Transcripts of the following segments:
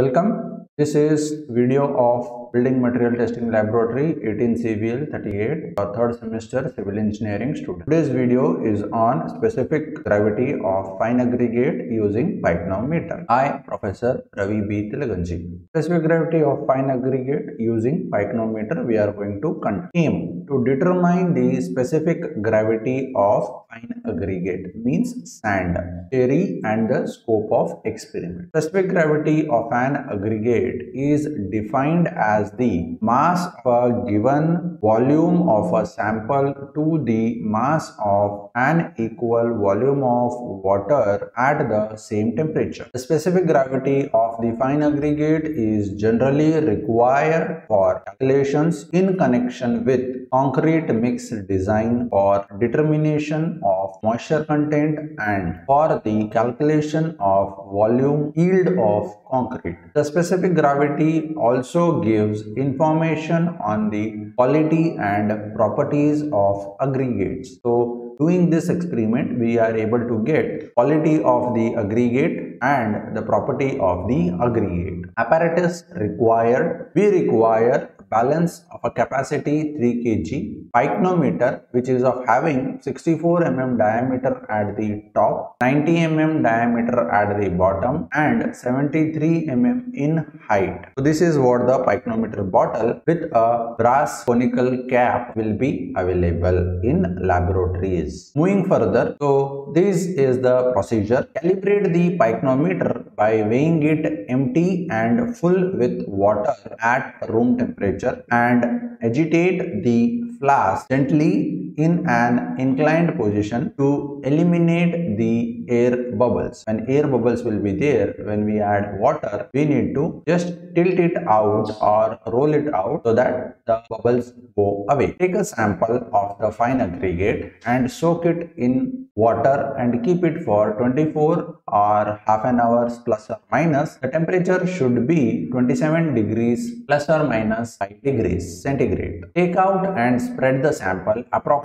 Welcome. This is video of Building Material Testing Laboratory 18 CVL 38 for third semester civil engineering student. Today's video is on specific gravity of fine aggregate using pycnometer. I, Professor Ravi B. Tilaganji. Specific gravity of fine aggregate using pycnometer we are going to conduct. Aim to determine the specific gravity of fine aggregate means sand, theory and the scope of experiment. Specific gravity of an aggregate is defined as the mass a given volume of a sample to the mass of an equal volume of water at the same temperature. The specific gravity of the fine aggregate is generally required for calculations in connection with concrete mix design for determination of moisture content and for the calculation of volume yield of concrete. The specific gravity also gives information on the quality and properties of aggregates. So doing this experiment we are able to get quality of the aggregate and the property of the aggregate. Apparatus required we require balance of a capacity 3 kg, pycnometer which is of having 64 mm diameter at the top, 90 mm diameter at the bottom and 73 mm in height. So this is what the pycnometer bottle with a brass conical cap will be available in laboratories. Moving further, so this is the procedure. Calibrate the pycnometer by weighing it empty and full with water at room temperature and agitate the flask gently in an inclined position to eliminate the air bubbles. When air bubbles will be there, when we add water, we need to just tilt it out or roll it out so that the bubbles go away. Take a sample of the fine aggregate and soak it in water and keep it for 24 or half an hour plus or minus. The temperature should be 27 degrees plus or minus 5 degrees centigrade. Take out and spread the sample. Approximately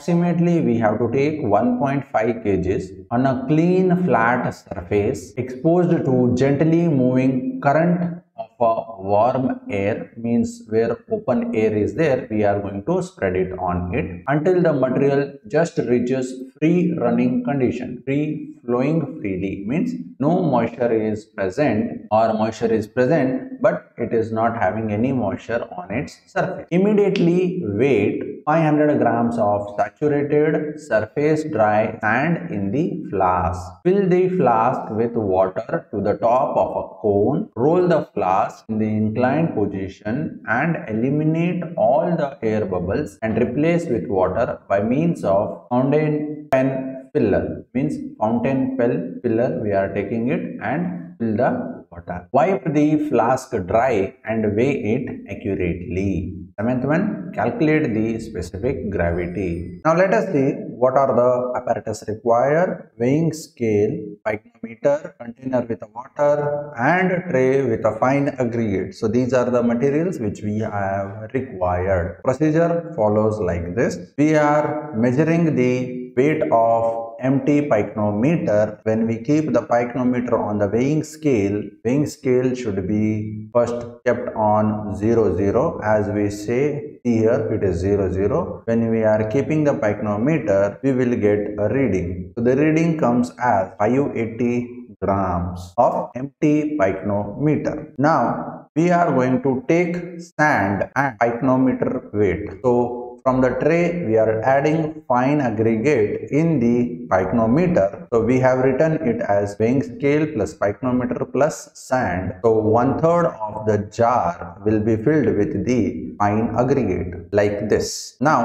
we have to take 1.5 kgs on a clean flat surface exposed to gently moving current of warm air means where open air is there we are going to spread it on it until the material just reaches free running condition free flowing freely means no moisture is present or moisture is present but it is not having any moisture on its surface immediately weight 500 grams of saturated surface dry sand in the flask. Fill the flask with water to the top of a cone. Roll the flask in the inclined position and eliminate all the air bubbles and replace with water by means of fountain pen filler. Means fountain pen filler we are taking it and fill the water. Wipe the flask dry and weigh it accurately. Seventh one, calculate the specific gravity. Now let us see what are the apparatus required. Weighing scale, pycnometer, container with water and tray with a fine aggregate. So these are the materials which we have required. Procedure follows like this. We are measuring the weight of empty pycnometer when we keep the pycnometer on the weighing scale weighing scale should be first kept on 0 0 as we say here it is 0 0 when we are keeping the pycnometer we will get a reading. So the reading comes as 580 grams of empty pycnometer now we are going to take sand and pycnometer weight. So from the tray we are adding fine aggregate in the pycnometer so we have written it as weighing scale plus pycnometer plus sand so one third of the jar will be filled with the fine aggregate like this now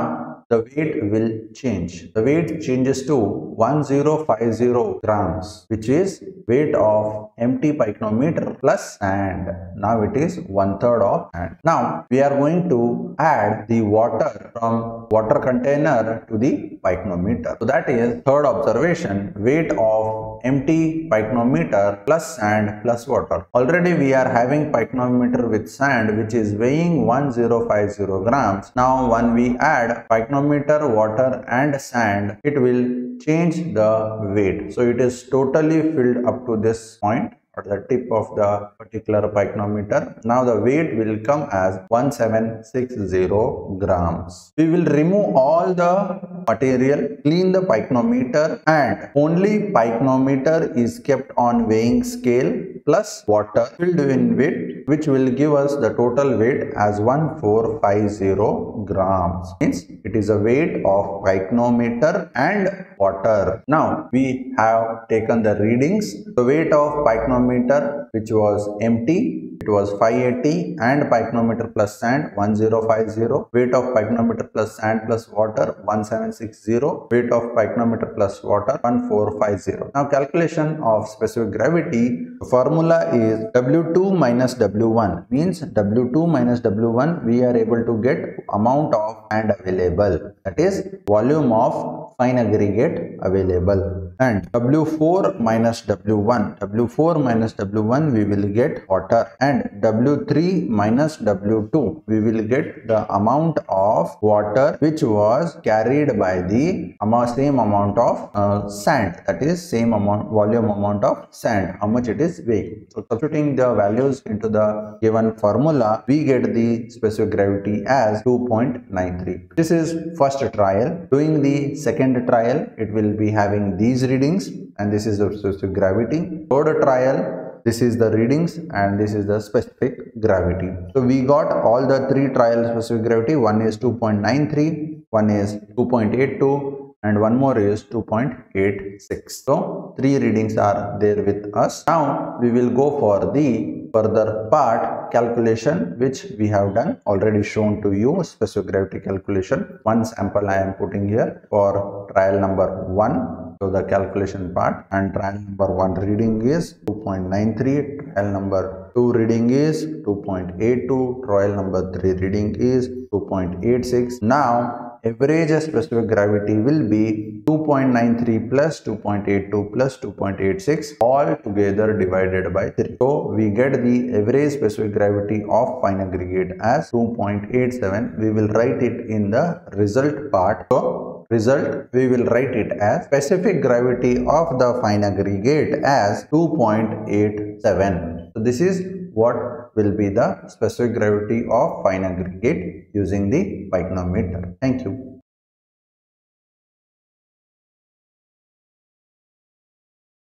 the weight will change. The weight changes to 1050 grams which is weight of empty pycnometer plus sand. Now it is one third of sand. Now we are going to add the water from water container to the pycnometer. So that is third observation weight of empty pycnometer plus sand plus water. Already we are having pycnometer with sand which is weighing 1050 grams. Now when we add pycnometer water and sand it will change the weight so it is totally filled up to this point at the tip of the particular pycnometer. Now the weight will come as 1760 grams. We will remove all the material, clean the pycnometer and only pycnometer is kept on weighing scale plus water filled in with which will give us the total weight as 1450 grams. Means it is a weight of pycnometer and water. Now we have taken the readings. The weight of pycnometer which was empty was 580 and pycnometer plus sand 1050 weight of pycnometer plus sand plus water 1760 weight of pycnometer plus water 1450 now calculation of specific gravity. Formula is w2 minus w1 means w2 minus w1 we are able to get amount of sand available. That is volume of fine aggregate available and w4 minus w1 w4 minus w1 we will get water. And w3 minus w2 we will get the amount of water which was carried by the same amount of uh, sand. That is same amount volume amount of sand. How much it is weight? So substituting the values into the given formula we get the specific gravity as 2.93 this is first trial. Doing the second trial it will be having these readings and this is the specific gravity. Third trial this is the readings and this is the specific gravity. So we got all the three trial specific gravity. One is 2.93 one is 2.82 and one more is 2.86 so three readings are there with us. Now we will go for the further part calculation which we have done already shown to you specific gravity calculation. One sample i am putting here for trial number one so the calculation part and trial number 1 reading is 2.93, trial number 2 reading is 2.82, trial number 3 reading is 2.86. Now average specific gravity will be 2.93 plus 2.82 plus 2.86 all together divided by 3. So we get the average specific gravity of fine aggregate as 2.87. We will write it in the result part. So result we will write it as specific gravity of the fine aggregate as 2.87 so this is what will be the specific gravity of fine aggregate using the pycnometer thank you